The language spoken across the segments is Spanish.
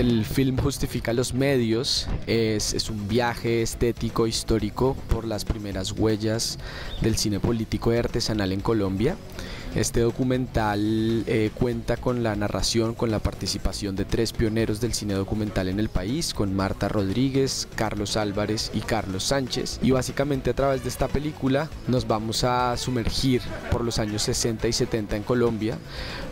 El film justifica los medios, es, un viaje estético histórico por las primeras huellas del cine político y artesanal en Colombia. Este documental eh, cuenta con la narración, con la participación de tres pioneros del cine documental en el país, con Marta Rodríguez, Carlos Álvarez y Carlos Sánchez. Y básicamente a través de esta película nos vamos a sumergir por los años 60 y 70 en Colombia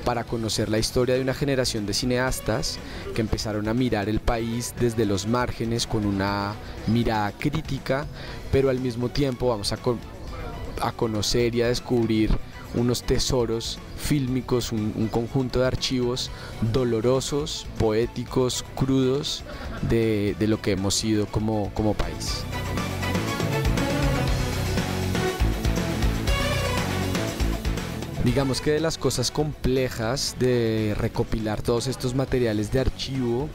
para conocer la historia de una generación de cineastas que empezaron a mirar el país desde los márgenes con una mirada crítica, pero al mismo tiempo vamos a, a conocer y a descubrir unos tesoros fílmicos, un, un, conjunto de archivos dolorosos, poéticos, crudos de, de lo que hemos sido como, como país. Digamos que de las cosas complejas de recopilar todos estos materiales de archivo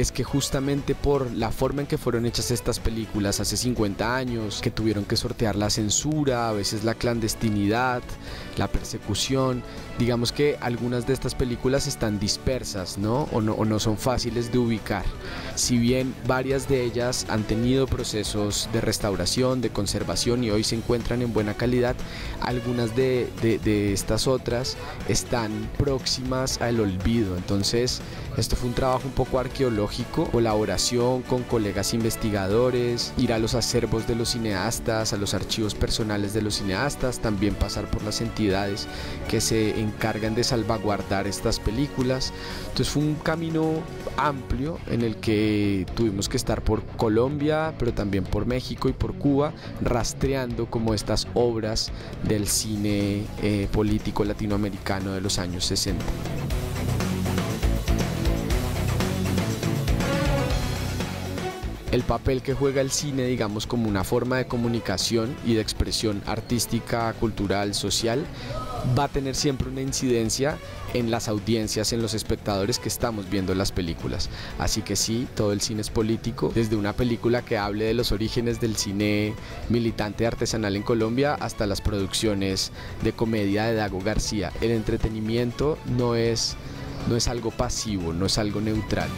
es que justamente por la forma en que fueron hechas estas películas hace 50 años, que tuvieron que sortear la censura, a veces la clandestinidad, la persecución, digamos que algunas de estas películas están dispersas, ¿no? O no, o no son fáciles de ubicar. Si bien varias de ellas han tenido procesos de restauración, de conservación y hoy se encuentran en buena calidad, algunas de, de, de estas otras están próximas al olvido. Entonces, esto fue un trabajo un poco colaboración con colegas investigadores, ir a los acervos de los cineastas, a los archivos personales de los cineastas, también pasar por las entidades que se encargan de salvaguardar estas películas. Entonces fue un camino amplio en el que tuvimos que estar por Colombia, pero también por México y por Cuba, rastreando como estas obras del cine eh, político latinoamericano de los años 60. El papel que juega el cine, digamos, como una forma de comunicación y de expresión artística, cultural, social, va a tener siempre una incidencia en las audiencias, en los espectadores que estamos viendo las películas. Así que sí, todo el cine es político, desde una película que hable de los orígenes del cine militante artesanal en Colombia hasta las producciones de comedia de Dago García. El entretenimiento no es, no es algo pasivo, no es algo neutral.